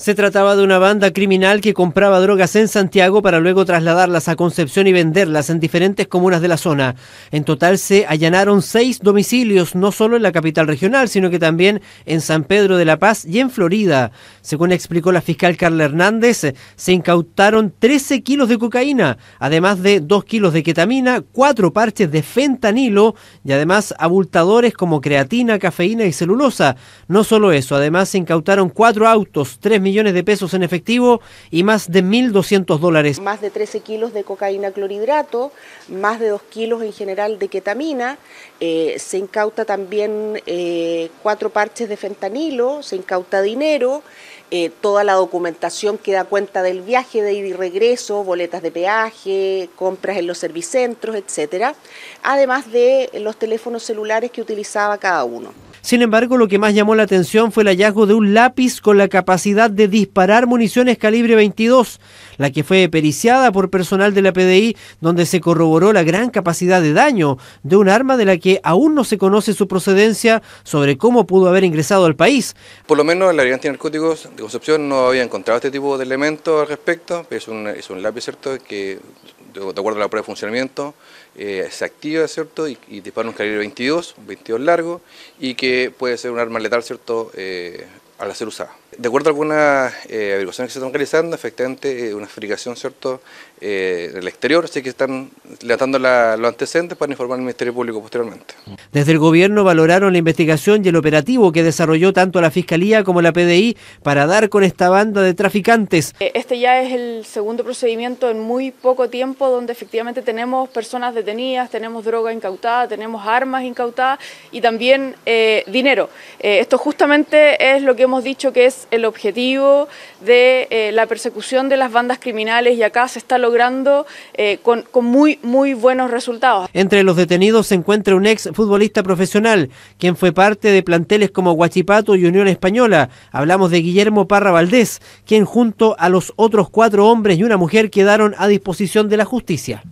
Se trataba de una banda criminal que compraba drogas en Santiago para luego trasladarlas a Concepción y venderlas en diferentes comunas de la zona. En total se allanaron seis domicilios, no solo en la capital regional, sino que también en San Pedro de la Paz y en Florida. Según explicó la fiscal Carla Hernández, se incautaron 13 kilos de cocaína, además de 2 kilos de ketamina, 4 parches de fentanilo y además abultadores como creatina, cafeína y celulosa. No solo eso, además se incautaron 4 autos, 3 millones de pesos en efectivo y más de 1.200 dólares. Más de 13 kilos de cocaína clorhidrato, más de 2 kilos en general de ketamina, eh, se incauta también eh, 4 parches de fentanilo, se incauta dinero, eh, toda la documentación que da cuenta del viaje de ida y regreso, boletas de peaje, compras en los servicentros, etcétera, además de los teléfonos celulares que utilizaba cada uno. Sin embargo, lo que más llamó la atención fue el hallazgo de un lápiz con la capacidad de disparar municiones calibre 22, la que fue periciada por personal de la PDI, donde se corroboró la gran capacidad de daño de un arma de la que aún no se conoce su procedencia sobre cómo pudo haber ingresado al país. Por lo menos la Brigada Narcóticos de Concepción no había encontrado este tipo de elementos al respecto, es un, es un lápiz cierto de, acuerdo a la prueba de funcionamiento, eh, se activa, ¿cierto? Y, dispara un calibre 22, un 22 largo, y que puede ser un arma letal, ¿cierto? Eh, al ser usada. De acuerdo a algunas eh, averiguaciones que se están realizando, efectivamente, eh, una fabricación, ¿cierto?, eh, del exterior, así que están levantando la, los antecedentes para informar al Ministerio Público posteriormente. Desde el gobierno valoraron la investigación y el operativo que desarrolló tanto la Fiscalía como la PDI para dar con esta banda de traficantes. Este ya es el segundo procedimiento en muy poco tiempo donde efectivamente tenemos personas detenidas, tenemos droga incautada, tenemos armas incautadas y también eh, dinero. Eh, esto justamente es lo que hemos dicho que es el objetivo de eh, la persecución de las bandas criminales y acá se está logrando eh, con, con, muy, muy buenos resultados. Entre los detenidos se encuentra un ex futbolista profesional, quien fue parte de planteles como Guachipato y Unión Española. Hablamos de Guillermo Parra Valdés, quien junto a los otros cuatro hombres y una mujer quedaron a disposición de la justicia.